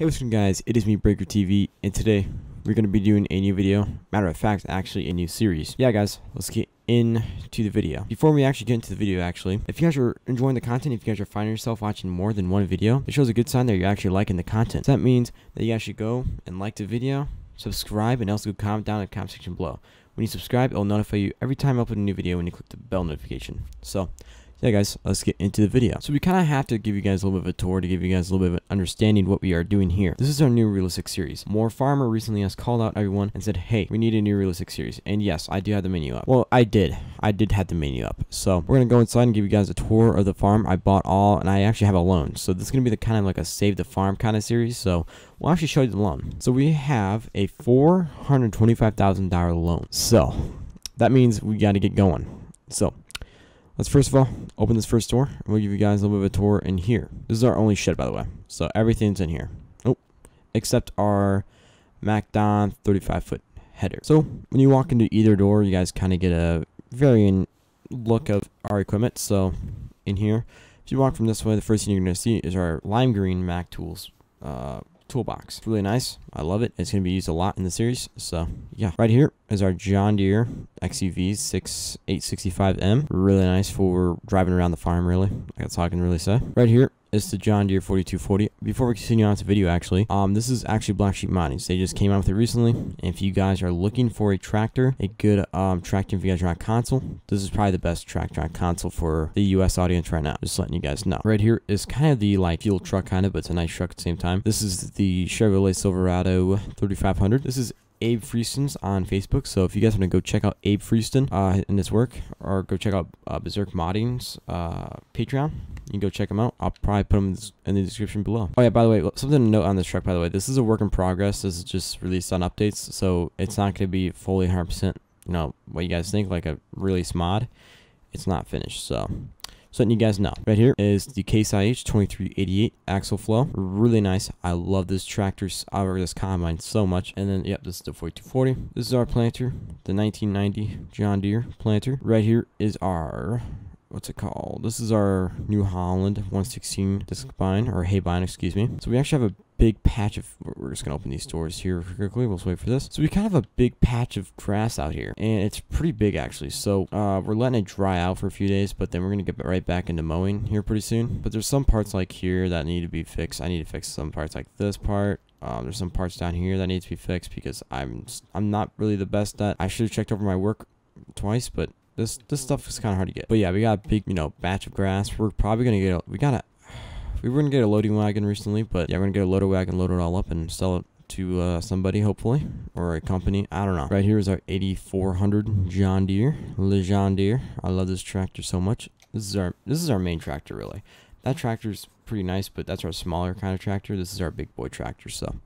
Hey what's going guys, it is me Breaker TV and today we're going to be doing a new video. Matter of fact, actually a new series. Yeah guys, let's get into the video. Before we actually get into the video actually, if you guys are enjoying the content, if you guys are finding yourself watching more than one video, it shows a good sign that you're actually liking the content. So that means that you actually go and like the video, subscribe, and also comment down in the comment section below. When you subscribe, it'll notify you every time I upload a new video when you click the bell notification. So yeah guys let's get into the video. So we kind of have to give you guys a little bit of a tour to give you guys a little bit of an understanding what we are doing here. This is our new realistic series. Moorefarmer recently has called out everyone and said hey we need a new realistic series. And yes i do have the menu up. Well i did. I did have the menu up. So we're gonna go inside and give you guys a tour of the farm. I bought all and i actually have a loan. So this is gonna be the kind of like a save the farm kind of series. So we'll actually show you the loan. So we have a $425000 loan. So that means we got to get going. So Let's first of all open this first door. And we'll give you guys a little bit of a tour in here. This is our only shed, by the way. So everything's in here. Oh, except our MacDon 35 foot header. So when you walk into either door, you guys kind of get a varying look of our equipment. So in here, if you walk from this way, the first thing you're going to see is our lime green Mac Tools uh, toolbox. It's really nice. I love it. It's going to be used a lot in the series. So yeah, right here is our John Deere XUV 6865M. Really nice for driving around the farm, really. That's all I can really say. Right here is the John Deere 4240. Before we continue on to video, actually, um, this is actually Black Sheep Modding. They just came out with it recently. If you guys are looking for a tractor, a good um, tractor if you guys are on console, this is probably the best tractor on console for the US audience right now. Just letting you guys know. Right here is kind of the like fuel truck kind of, but it's a nice truck at the same time. This is the Chevrolet Silverado 3500. This is Abe Freeston's on Facebook. So if you guys want to go check out Abe Freeston uh, in his work, or go check out uh, Berserk Modding's uh, Patreon, you can go check them out. I'll probably put them in the description below. Oh yeah, by the way, something to note on this truck. By the way, this is a work in progress. This is just released on updates, so it's not going to be fully 100%. You know what you guys think, like a release mod. It's not finished, so so letting you guys know. Right here is the Case IH 2388 axial flow. Really nice. I love this tractor, I love this combine so much. And then, yep, this is the 4240. This is our planter, the 1990 John Deere planter. Right here is our what's it called? This is our New Holland 116 Discbine, or Haybine, excuse me. So we actually have a big patch of, we're just going to open these doors here quickly. We'll wait for this. So we kind of have a big patch of grass out here, and it's pretty big actually. So uh, we're letting it dry out for a few days, but then we're going to get right back into mowing here pretty soon. But there's some parts like here that need to be fixed. I need to fix some parts like this part. Um, there's some parts down here that need to be fixed because I'm I'm not really the best at. I should have checked over my work twice, but this this stuff is kind of hard to get. But yeah, we got a big, you know, batch of grass. We're probably going to get, a, we got a, we were going to get a loading wagon recently, but yeah, we're going to get a loader wagon, load it all up and sell it to uh, somebody, hopefully, or a company. I don't know. Right here is our 8400 John Deere, Le John Deere. I love this tractor so much. This is our, this is our main tractor, really. That tractor's pretty nice, but that's our smaller kind of tractor. This is our big boy tractor, so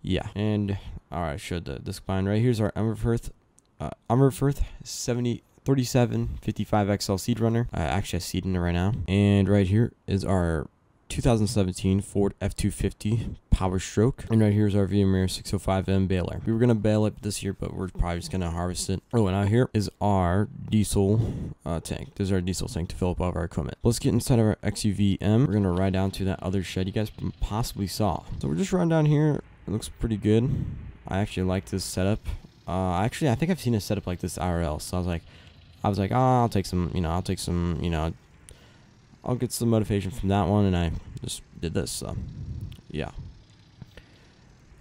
yeah. And all right, showed the Discbine right here's our Umberfirth, uh, Umberfirth 70 3755 XL seed runner. I actually have seed in it right now. And right here is our 2017 Ford F250 Power Stroke. And right here is our Vermeer 605M baler. We were going to bale it this year, but we're probably just going to harvest it. Oh, and out here is our diesel uh, tank. This is our diesel tank to fill up all of our equipment. Let's get inside of our XUV-M. We're going to ride down to that other shed you guys possibly saw. So we're just riding down here. It looks pretty good. I actually like this setup. Uh, actually, I think I've seen a setup like this IRL, so I was like, I was like, oh, I'll take some, you know, I'll take some, you know, I'll get some motivation from that one, and I just did this, so, yeah.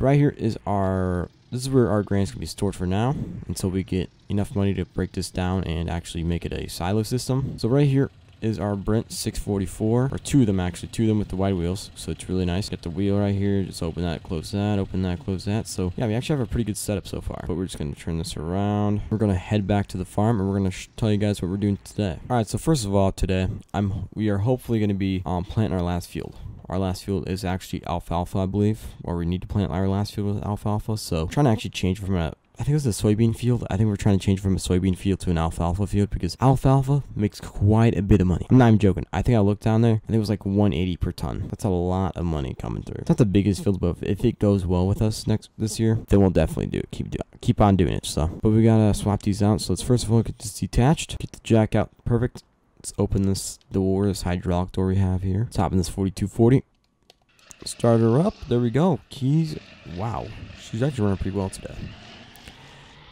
right here is our, this is where our going to be stored for now, until we get enough money to break this down and actually make it a silo system. So right here is our Brent 644, or two of them actually, two of them with the wide wheels, so it's really nice. Got the wheel right here, just open that, close that, open that, close that. So yeah, we actually have a pretty good setup so far. But we're just gonna turn this around. We're gonna head back to the farm, and we're gonna tell you guys what we're doing today. All right, so first of all, today I'm we are hopefully gonna be um, planting our last field. Our last field is actually alfalfa, I believe, or we need to plant our last field with alfalfa. So trying to actually change from a I think it was a soybean field. I think we're trying to change from a soybean field to an alfalfa field because alfalfa makes quite a bit of money. I'm not even joking. I think I looked down there. I think it was like 180 per ton. That's a lot of money coming through. It's not the biggest field, but if it goes well with us next this year, then we'll definitely do it. Keep do keep on doing it. So, but we gotta swap these out. So let's first of all get this detached. Get the jack out. Perfect. Let's open this door, this hydraulic door we have here. Top in this 4240. Start her up. There we go. Keys. Wow. She's actually running pretty well today.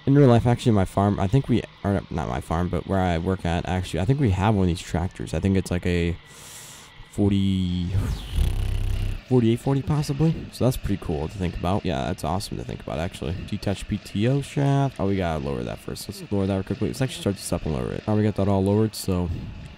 In real life, actually, my farm, I think we, are not my farm, but where I work at, actually, I think we have one of these tractors. I think it's like a 40, 4840 possibly. So that's pretty cool to think about. Yeah, that's awesome to think about, actually. Detach PTO shaft. Oh, we gotta lower that first. Let's lower that quickly. Let's actually start this up and lower it. Now we got that all lowered, so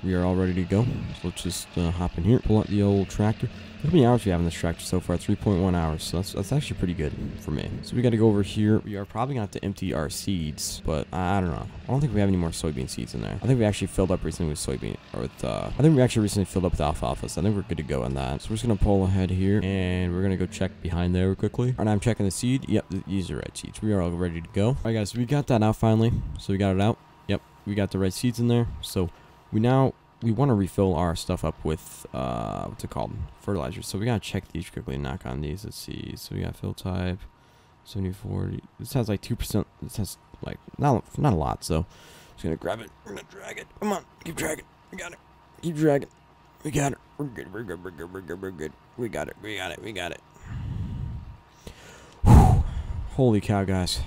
we are all ready to go. So let's just uh, hop in here, pull out the old tractor. How many hours we have in this tractor so far. 3.1 hours. So that's, that's actually pretty good for me. So we got to go over here. We are probably to have to empty our seeds. But I, I, don't know. I don't think we have any more soybean seeds in there. I think we actually filled up recently with soybean. Or with, uh, I think we actually recently filled up with alfalfa. So I think we're good to go on that. So we're just going to pull ahead here. And we're to go check behind there quickly. And I'm checking the seed. Yep, these are right seeds. We are all ready to go. All right, guys. We got that out finally. So we got it out. Yep, we got the right seeds in there. So we now we want to refill our stuff up with uh what's it called fertilizers so we gotta check these quickly knock on these let's see so we got fill type 74 this has like two percent this has like not not a lot so just gonna grab it we're gonna drag it come on keep dragging we got it keep dragging we got it we're good we're good we're good we're good we're good we got it we got it we got it Whew. holy cow guys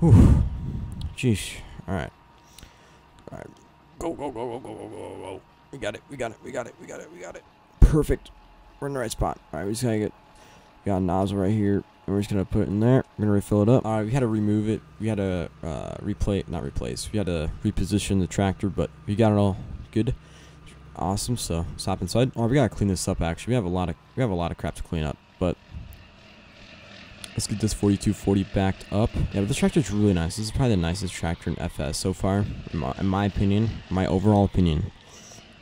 Whew. Jeez. all right Go, go, go, go, go, go, go, go. We got it, we got it, we got it, we got it, we got it. Perfect. We're in the right spot. Alright, we just gotta get, got a nozzle right here. And we're just gonna put it in there. We're gonna refill it up. Alright, we had to remove it. We had to uh, replay, not replace. We had to reposition the tractor, but we got it all good. Awesome. So let's hop inside. Oh, we gotta clean this up. Actually, we have a lot of we have a lot of crap to clean up, but Let's get this 4240 backed up. Yeah, but this tractor is really nice. This is probably the nicest tractor in FS so far, in my, in my opinion, my overall opinion.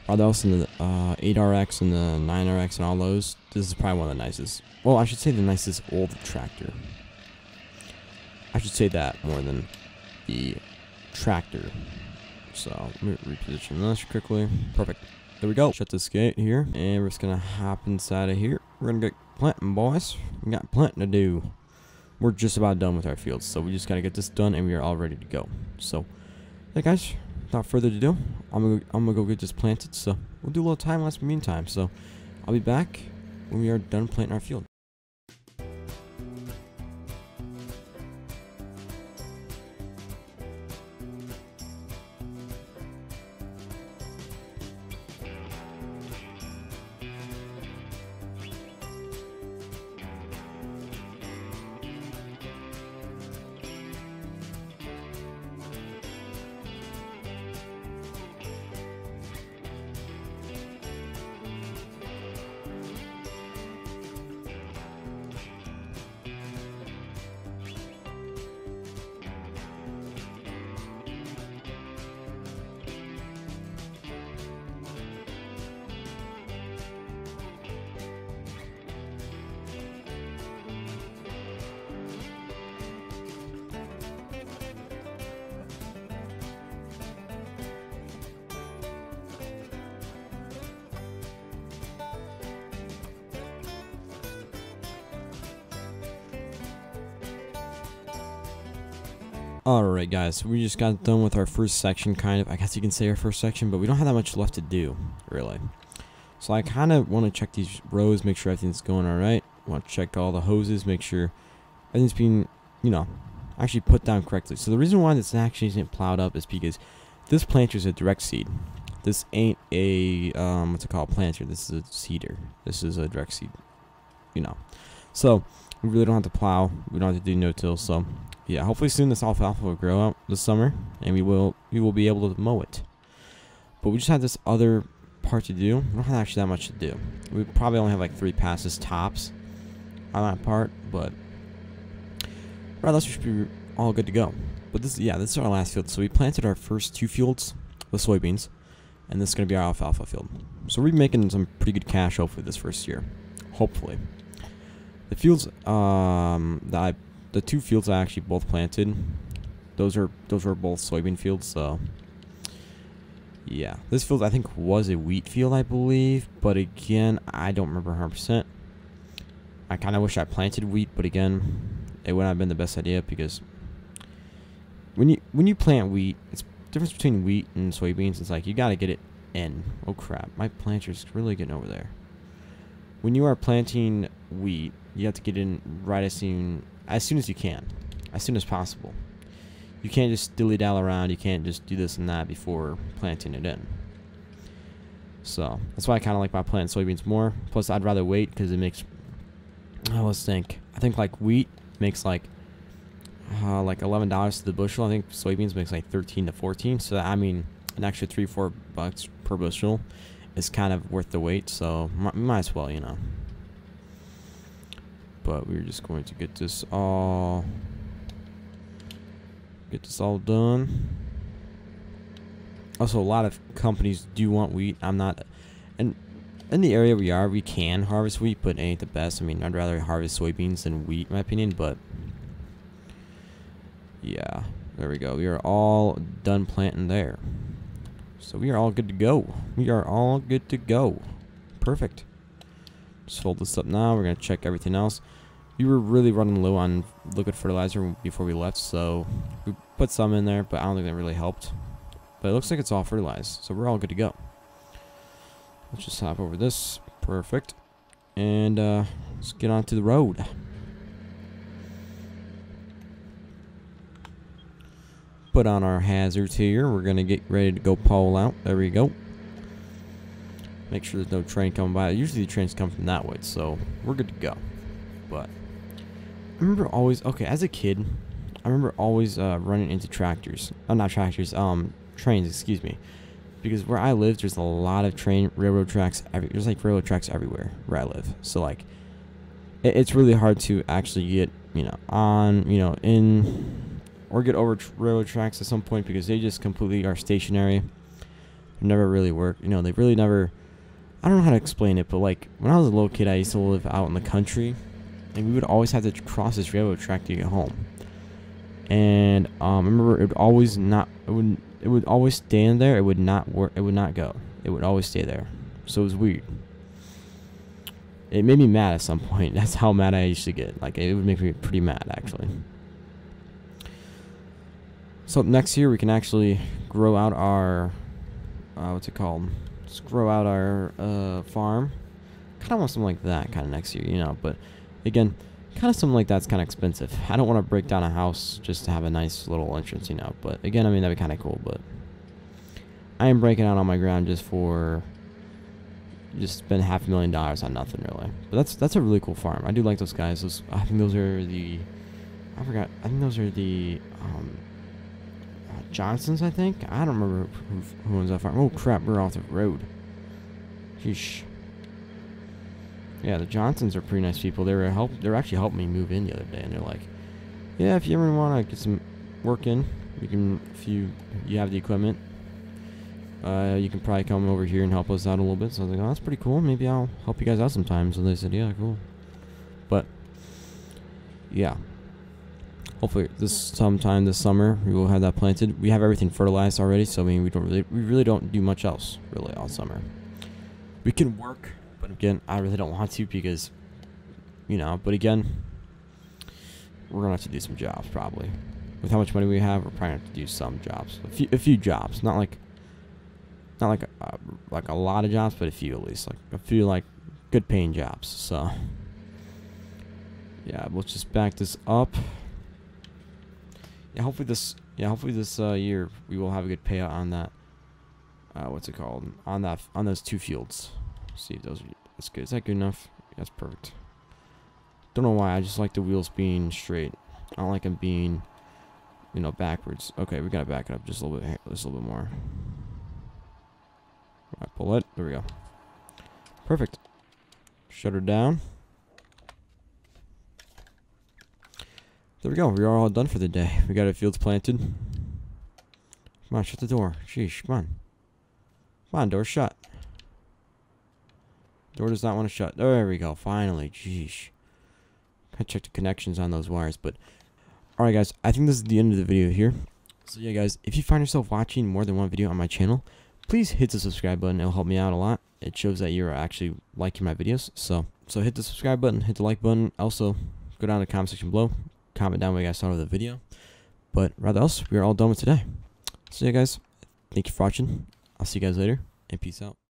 All else in the uh, 8RX and the 9RX and all those, this is probably one of the nicest. Well, I should say the nicest old tractor. I should say that more than the tractor. So, let me reposition this quickly. Perfect. There we go. Shut this gate here. And we're just going to hop inside of here. We're to get planting, boys. We got planting to do we're just about done with our fields. So we just got to get this done and we are all ready to go. So, yeah, guys, without further ado, I'm going to I'm gonna go get this planted. So we'll do a little time lapse meantime. So I'll be back when we are done planting our field. Alright guys, we just got done with our first section kind of. I guess you can say our first section, but we don't have that much left to do, really. So I kind of want to check these rows, make sure everything's going alright. Want to check all the hoses, make sure everything's being, you know, actually put down correctly. So the reason why this actually isn't plowed up is because this planter is a direct seed. This ain't a, um, what's it called, planter. This is a seeder. This is a direct seed, you know. So, we really don't have to plow. We don't have to do no-till, so yeah, hopefully soon this alfalfa will grow out this summer, and we will we will be able to mow it. But we just have this other part to do. We don't have actually that much to do. We probably only have like three passes tops on that part, but regardless, we should be all good to go. But this, yeah, this is our last field. So we planted our first two fields with soybeans, and this is going to be our alfalfa field. So we're making some pretty good cash hopefully this first year, hopefully. The fields um, that I the two fields I actually both planted, those are those were both soybean fields. So yeah, this field I think was a wheat field, I believe, but again I don't remember 100. percent I kind of wish I planted wheat, but again, it wouldn't have been the best idea because when you when you plant wheat, it's difference between wheat and soybeans. It's like you got to get it in. Oh crap, my planter's really getting over there. when you are planting wheat, you have to get in right as soon as soon as you can, as soon as possible. You can't just dilly dally around. You can't just do this and that before planting it in. So that's why I kind of like my plant soybeans more. Plus, I'd rather wait because it makes. Oh, let's think. I think like wheat makes like uh, like eleven dollars to the bushel. I think soybeans makes like thirteen to fourteen. So I mean, an extra three four bucks per bushel is kind of worth the wait. So might as well, you know. But we're just going to get this all get this all done. Also, a lot of companies do want wheat. I'm not, and in the area we are, we can harvest wheat, but it ain't the best. I mean, I'd rather harvest soybeans than wheat, in my opinion. But yeah, there we go. We are all done planting there. So we are all good to go. We are all good to go. Perfect. Just fold this up now. We're going to check everything else. We were really running low on liquid fertilizer before we left, so we put some in there, but I don't think that really helped. But it looks like it's all fertilized, so we're all good to go. Let's just hop over this. Perfect. And uh, let's get on to the road. Put on our hazards here. We're going to get ready to go pole out. There we go. Make sure there's no train coming by. Usually the trains come from that way, so we're good to go. But I remember always, okay, as a kid, I remember always uh, running into tractors. Oh, not tractors, um, trains, excuse me. Because where I live, there's a lot of train, railroad tracks. Every, there's like railroad tracks everywhere where I live. So like, it, it's really hard to actually get, you know, on, you know, in, or get over railroad tracks at some point because they just completely are stationary. Never really work. You know, they really never. I don't know how to explain it, but like when I was a little kid, I used to live out in the country, and we would always have to cross this railroad track to get home. And um, I remember it would always not it would it would always stand there. It would not work. It would not go. It would always stay there. So it was weird. It made me mad at some point. That's how mad I used to get. Like it would make me pretty mad actually. So next year we can actually grow out our uh, what's it called? Grow out our uh, farm. Kind of want something like that kind of next year, you know. But again, kind of something like that's kind of expensive. I don't want to break down a house just to have a nice little entrance, you know. But again, I mean that'd be kind of cool. But I am breaking out on my ground just for just spend half a million dollars on nothing really. But that's that's a really cool farm. I do like those guys. Those I think those are the I forgot. I think those are the um, Johnsons. I think I don't remember who, who owns that farm. Oh crap, we're off the road. Sheesh. Yeah, the Johnsons are pretty nice people. They were help. They were actually helping me move in the other day, and they're like, "Yeah, if you ever want to get some work in, you can. If you you have the equipment, uh, you can probably come over here and help us out a little bit." So I was like, "Oh, that's pretty cool. Maybe I'll help you guys out sometimes." So they said, "Yeah, cool." But yeah, hopefully this sometime this summer we will have that planted. We have everything fertilized already, so I mean we don't really we really don't do much else really all summer. We can work but again, I really don't want to because, you know, but again, we're to have to do some jobs probably. With how much money we have, we're probably to have to do some jobs. A few, a few jobs. Not like, not like, a, like a lot of jobs, but a few at least. Like a few like good paying jobs. So, yeah, let's just back this up. Yeah, hopefully this, yeah, hopefully this uh, year we will have a good payout on that. Uh, what's it called? On that, on those two fields see if those are, that's good. Is that good enough? That's perfect. Don't know why. I just like the wheels being straight. I don't like them being, you know, backwards. Okay, we gotta back it up just a little bit, just a little bit more. Alright, pull it. There we go. Perfect. Shut her down. There we go. We are all done for the day. We got our fields planted. Come on, shut the door. Sheesh, come on. Come on, door shut. Door does not want to shut. There we go. Finally. Jeez. I check the connections on those wires, but... Alright guys, I think this is the end of the video here. So yeah guys, if you find yourself watching more than one video on my channel, please hit the subscribe button. It'll help me out a lot. It shows that you're actually liking my videos. So, so hit the subscribe button, hit the like button. Also, go down to the comment section below. Comment down what you guys thought of the video. But rather else, we are all done with today. So yeah guys, thank you for watching. I'll see you guys later, and peace out.